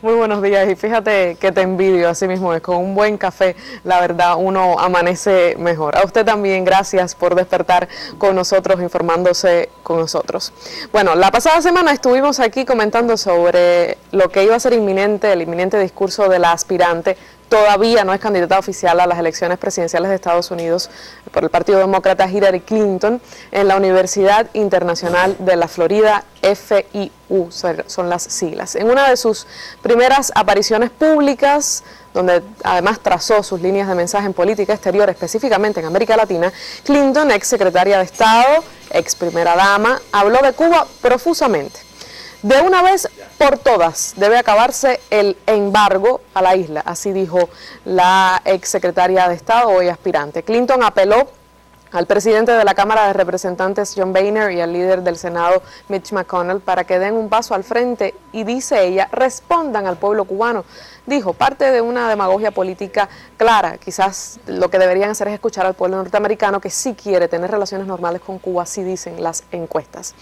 Muy buenos días y fíjate que te envidio así mismo, es con un buen café, la verdad uno amanece mejor. A usted también, gracias por despertar con nosotros, informándose con nosotros. Bueno, la pasada semana estuvimos aquí comentando sobre lo que iba a ser inminente, el inminente discurso de la aspirante todavía no es candidata oficial a las elecciones presidenciales de Estados Unidos por el Partido Demócrata Hillary Clinton en la Universidad Internacional de la Florida, FIU, son las siglas. En una de sus primeras apariciones públicas, donde además trazó sus líneas de mensaje en política exterior, específicamente en América Latina, Clinton, ex secretaria de Estado, ex primera dama, habló de Cuba profusamente. De una vez por todas debe acabarse el embargo a la isla, así dijo la ex secretaria de Estado, hoy aspirante. Clinton apeló al presidente de la Cámara de Representantes John Boehner y al líder del Senado Mitch McConnell para que den un paso al frente y dice ella, respondan al pueblo cubano dijo, parte de una demagogia política clara. Quizás lo que deberían hacer es escuchar al pueblo norteamericano que sí quiere tener relaciones normales con Cuba, así dicen las encuestas.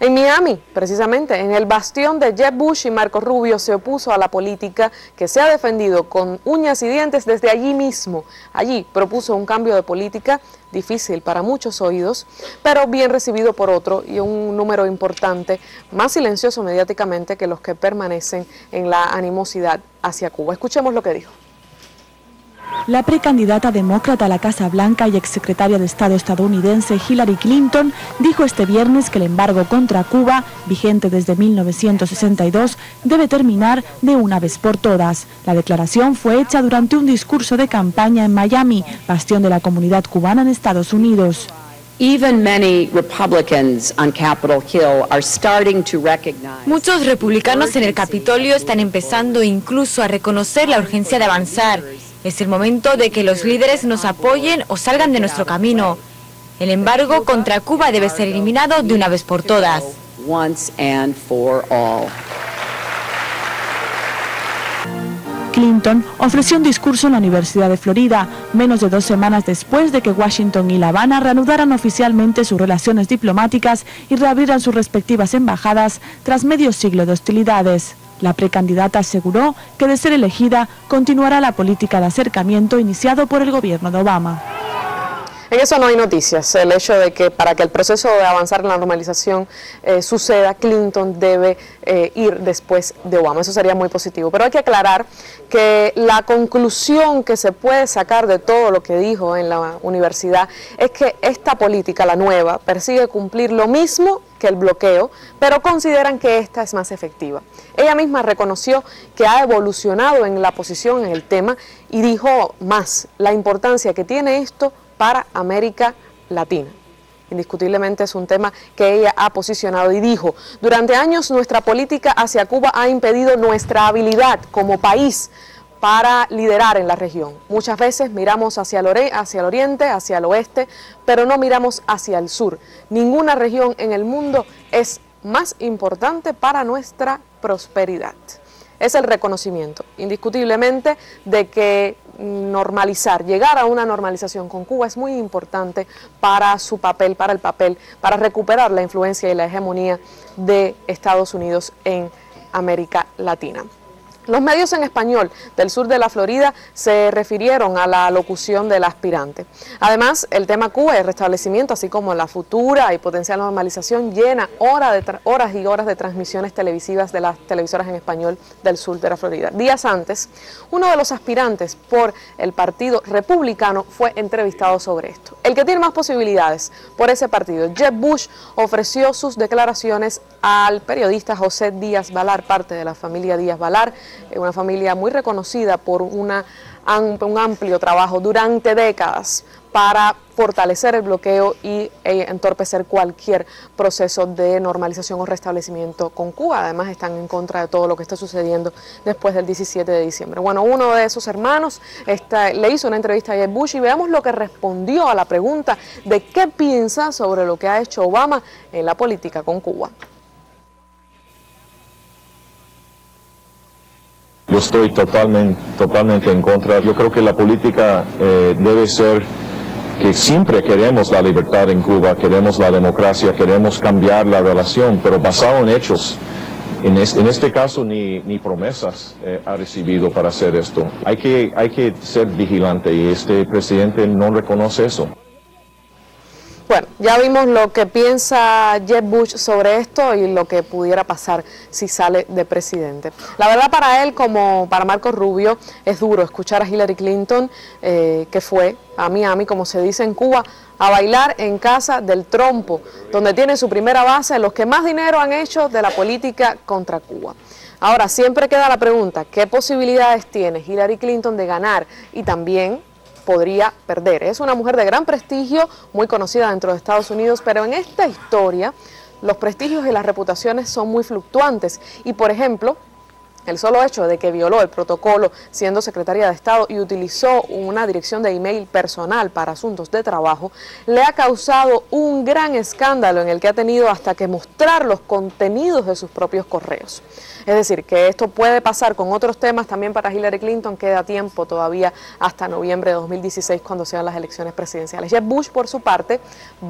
En Miami, precisamente, en el bastión de Jeb Bush y Marco Rubio se opuso a la política que se ha defendido con uñas y dientes desde allí mismo. Allí propuso un cambio de política difícil para muchos oídos, pero bien recibido por otro y un número importante, más silencioso mediáticamente que los que permanecen en la animosidad hacia Cuba. Escuchemos lo que dijo. La precandidata demócrata a la Casa Blanca y exsecretaria de Estado estadounidense Hillary Clinton dijo este viernes que el embargo contra Cuba, vigente desde 1962, debe terminar de una vez por todas. La declaración fue hecha durante un discurso de campaña en Miami, bastión de la comunidad cubana en Estados Unidos. Muchos republicanos en el Capitolio están empezando incluso a reconocer la urgencia de avanzar. Es el momento de que los líderes nos apoyen o salgan de nuestro camino. El embargo contra Cuba debe ser eliminado de una vez por todas. Clinton ofreció un discurso en la Universidad de Florida, menos de dos semanas después de que Washington y La Habana reanudaran oficialmente sus relaciones diplomáticas y reabrieran sus respectivas embajadas tras medio siglo de hostilidades. La precandidata aseguró que de ser elegida continuará la política de acercamiento iniciado por el gobierno de Obama. En eso no hay noticias. El hecho de que para que el proceso de avanzar en la normalización eh, suceda, Clinton debe eh, ir después de Obama. Eso sería muy positivo. Pero hay que aclarar que la conclusión que se puede sacar de todo lo que dijo en la universidad es que esta política, la nueva, persigue cumplir lo mismo que el bloqueo, pero consideran que esta es más efectiva. Ella misma reconoció que ha evolucionado en la posición en el tema y dijo más la importancia que tiene esto para América Latina. Indiscutiblemente es un tema que ella ha posicionado y dijo, durante años nuestra política hacia Cuba ha impedido nuestra habilidad como país para liderar en la región. Muchas veces miramos hacia el, hacia el oriente, hacia el oeste, pero no miramos hacia el sur. Ninguna región en el mundo es más importante para nuestra prosperidad. Es el reconocimiento, indiscutiblemente, de que normalizar, llegar a una normalización con Cuba es muy importante para su papel, para el papel, para recuperar la influencia y la hegemonía de Estados Unidos en América Latina. Los medios en español del sur de la Florida se refirieron a la locución del aspirante. Además, el tema Cuba y el restablecimiento, así como la futura y potencial normalización, llena horas, horas y horas de transmisiones televisivas de las televisoras en español del sur de la Florida. Días antes, uno de los aspirantes por el Partido Republicano fue entrevistado sobre esto. El que tiene más posibilidades por ese partido, Jeb Bush, ofreció sus declaraciones al periodista José Díaz Valar, parte de la familia Díaz Valar, una familia muy reconocida por un amplio trabajo durante décadas para fortalecer el bloqueo y e, entorpecer cualquier proceso de normalización o restablecimiento con Cuba. Además están en contra de todo lo que está sucediendo después del 17 de diciembre. Bueno, uno de esos hermanos le hizo una entrevista a Jeb Bush y veamos lo que respondió a la pregunta de qué piensa sobre lo que ha hecho Obama en la política con Cuba. Estoy totalmente, totalmente en contra. Yo creo que la política eh, debe ser que siempre queremos la libertad en Cuba, queremos la democracia, queremos cambiar la relación, pero basado en hechos. en, este caso ni, ni promesas eh, ha recibido para hacer esto. Hay que, hay que ser vigilante y este presidente no reconoce eso. Bueno, ya vimos lo que piensa Jeb Bush sobre esto y lo que pudiera pasar si sale de presidente. La verdad para él, como para Marco Rubio, es duro escuchar a Hillary Clinton, eh, que fue a Miami, como se dice en Cuba, a bailar en casa del trompo, donde tiene su primera base los que más dinero han hecho de la política contra Cuba. Ahora, siempre queda la pregunta, ¿qué posibilidades tiene Hillary Clinton de ganar? Y también podría perder. Es una mujer de gran prestigio, muy conocida dentro de Estados Unidos, pero en esta historia los prestigios y las reputaciones son muy fluctuantes. Y por ejemplo, el solo hecho de que violó el protocolo siendo secretaria de Estado y utilizó una dirección de email personal para asuntos de trabajo, le ha causado un gran escándalo en el que ha tenido hasta que mostrar los contenidos de sus propios correos. Es decir, que esto puede pasar con otros temas también para Hillary Clinton, queda tiempo todavía hasta noviembre de 2016 cuando sean las elecciones presidenciales. Jeb Bush, por su parte,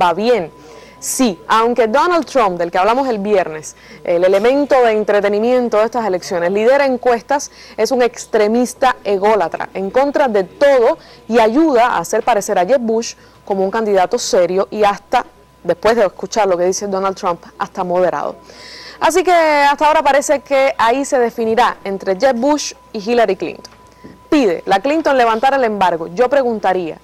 va bien. Sí, aunque Donald Trump, del que hablamos el viernes, el elemento de entretenimiento de estas elecciones, lidera encuestas, es un extremista ególatra, en contra de todo y ayuda a hacer parecer a Jeb Bush como un candidato serio y hasta, después de escuchar lo que dice Donald Trump, hasta moderado. Así que hasta ahora parece que ahí se definirá entre Jeb Bush y Hillary Clinton. Pide la Clinton levantar el embargo. Yo preguntaría,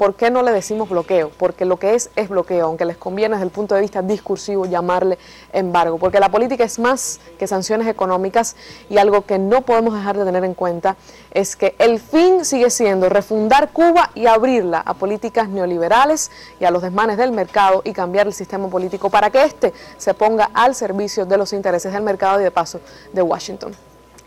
¿por qué no le decimos bloqueo? Porque lo que es es bloqueo, aunque les conviene desde el punto de vista discursivo llamarle embargo, porque la política es más que sanciones económicas y algo que no podemos dejar de tener en cuenta es que el fin sigue siendo refundar Cuba y abrirla a políticas neoliberales y a los desmanes del mercado y cambiar el sistema político para que éste se ponga al servicio de los intereses del mercado y de paso de Washington.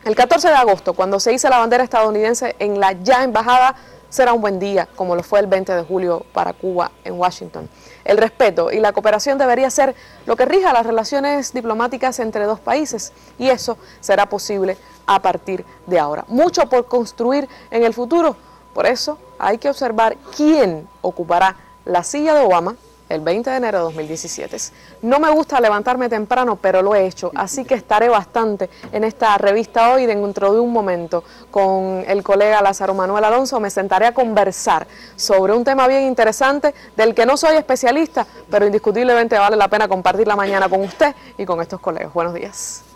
El 14 de agosto, cuando se hizo la bandera estadounidense en la ya embajada será un buen día, como lo fue el 20 de julio para Cuba en Washington. El respeto y la cooperación debería ser lo que rija las relaciones diplomáticas entre dos países y eso será posible a partir de ahora. Mucho por construir en el futuro, por eso hay que observar quién ocupará la silla de Obama el 20 de enero de 2017. No me gusta levantarme temprano, pero lo he hecho, así que estaré bastante en esta revista hoy dentro de un momento con el colega Lázaro Manuel Alonso. Me sentaré a conversar sobre un tema bien interesante del que no soy especialista, pero indiscutiblemente vale la pena compartir la mañana con usted y con estos colegas. Buenos días.